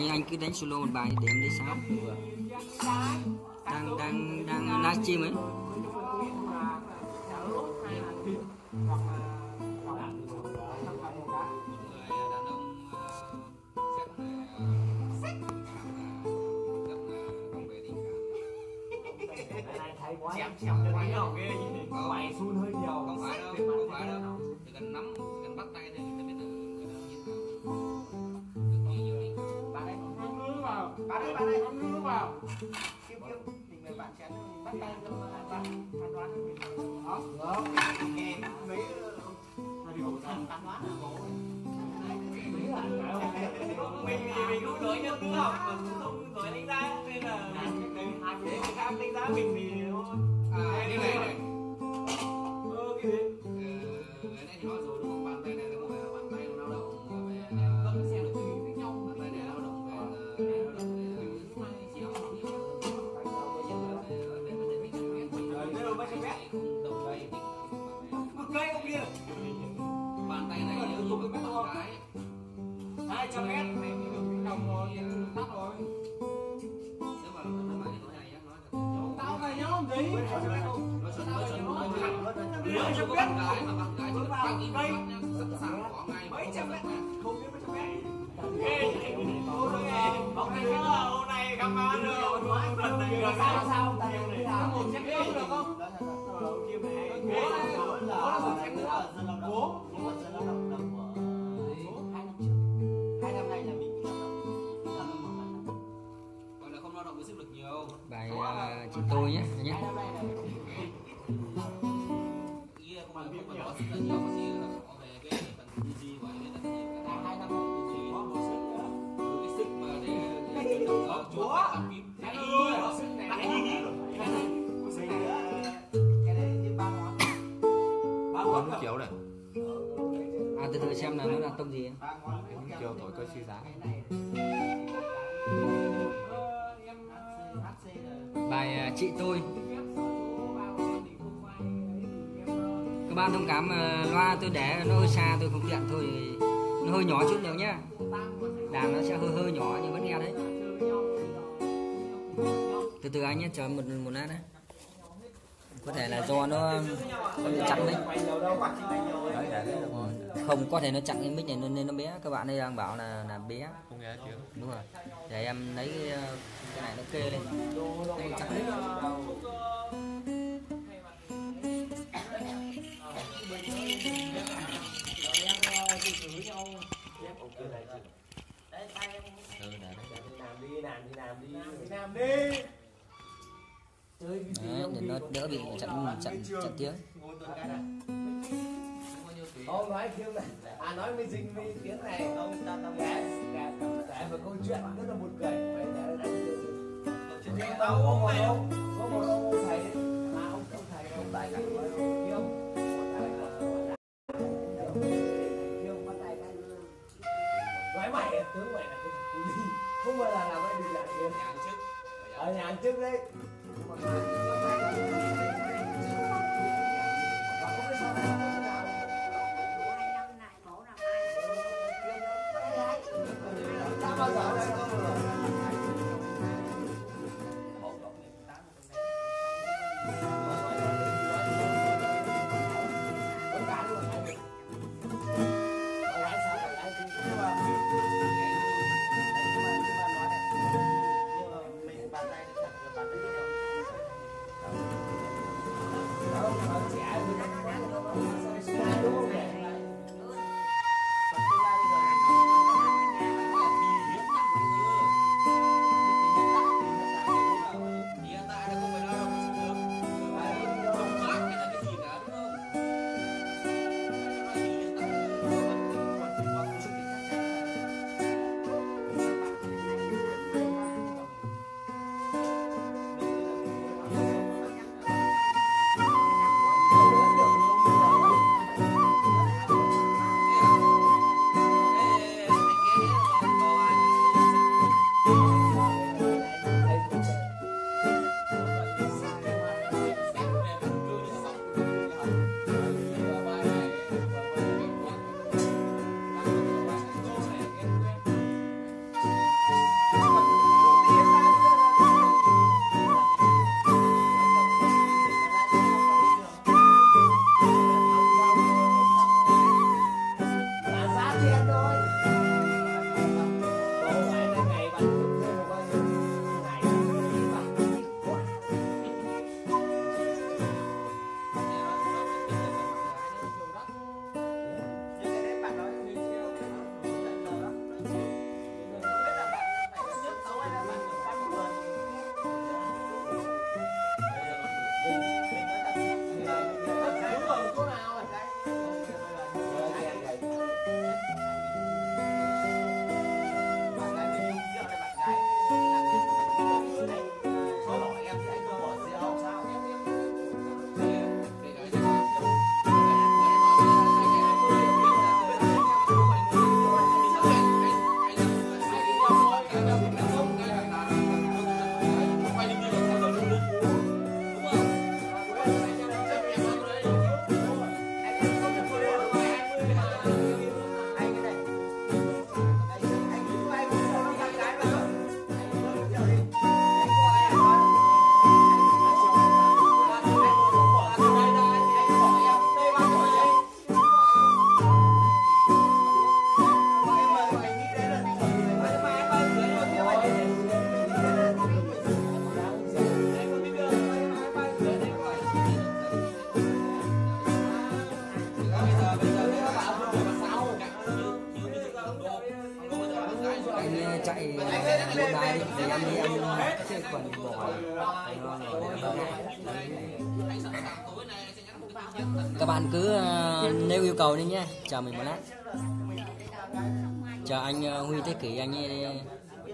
anh anh cứ đánh solo một bài để em đi sao. Đang đang đang livestream ấy. Chém chém cái đầu ghê gì mày sun hơi nhiều. Không phải đâu không phải đâu. Chỉ cần nắm bạn bạn đây không ngứa vào kêu kêu người bạn chém bắt tay cho bạn phán đoán đó đó nghe mấy phán đoán là bố mình thì mình cũng nói nhau nữa không không nói đánh giá nên là để người khác đánh giá mình thì trăm mét mày mới được cái đồng rồi tắt rồi nếu mà nếu mà nói này tao nhá không gì như có bạn gái mà bạn gái cần tăng phát nhá sẵn sàng bỏ ngay mấy trăm mét không biết mấy trăm mét nghe hôm nay là hôm nay gặp má được lần này được sao sao Hãy subscribe cho kênh Ghiền Mì Gõ Để không bỏ lỡ những video hấp dẫn à từ từ xem là nó là tông gì chiều tối có suy giá bài à, chị tôi. Các bạn thông cảm à, loa tôi để, nó hơi xa, tôi không tiện, thôi, nó hơi nhỏ chút nữa nhá. Đàn nó sẽ hơi hơi nhỏ nhưng vẫn nghe đấy. Từ từ anh nhé chờ một một lát đấy có thể là do nó bị chặn mic. Không có thể nó chặn cái mic này nên nó bé. Các bạn đây đang bảo là là bé. Đúng rồi. Để em lấy cái, ờ, cái này nó kê lên. Chặn mic bị chặn chặn chặn tiếng ngồi ông nói kêu này à nói mới dinh với tiếng này ông ta ta nghe kể kể một câu chuyện rất là buồn cười phải để đánh chuyện riêng tao có một ông có ông thầy à ông ông thầy ông tại các bạn cứ ờ, nêu yêu cầu đi nhé. Chờ mình một lát. Chờ anh ờ, Huy Thế Kỷ anh ấy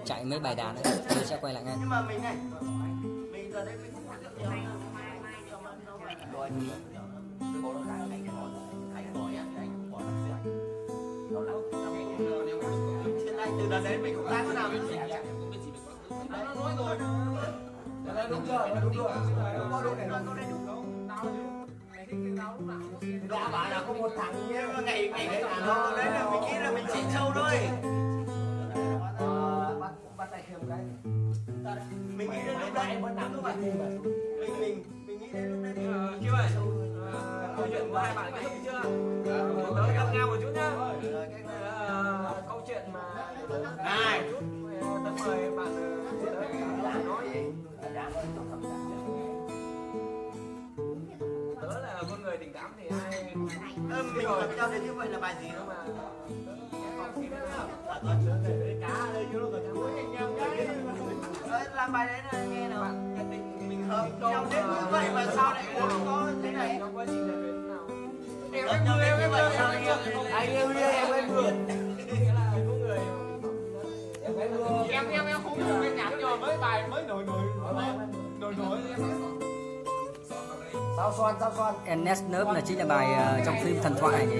chạy mấy bài đàn nữa tôi sẽ quay lại ngay. Nhưng mà mình này mình giờ đây mình không biết nhiều Hiện nay từ đợt đấy mình cũng đang thế nào mình sẽ nó nói rồi. Đúng rồi đúng rồi đã bảo là có một thằng mà ngày ngày cái thằng đó đấy là mình nghĩ là mình chỉ trâu thôi. Mình nghĩ đến lúc đấy lúc bạn mình mình mình nghĩ đến lúc đấy thì Kim ơi, ờ, câu chuyện của hai bạn kết thúc chưa? Tới gặp nhau một chút nhá. Ờ, câu chuyện mà này. tớ mời bạn ờ, tới nói Ơ, mình gặp nhau đến như vậy là bài gì mà À, em làm bài đấy là nghe nào. Nhận định mình hợp nhau đến như vậy mà sao lại uống có thế này? Em em em em em em mưa em em Ernest Nớp là chính là bài uh, trong phim thần thoại nhỉ?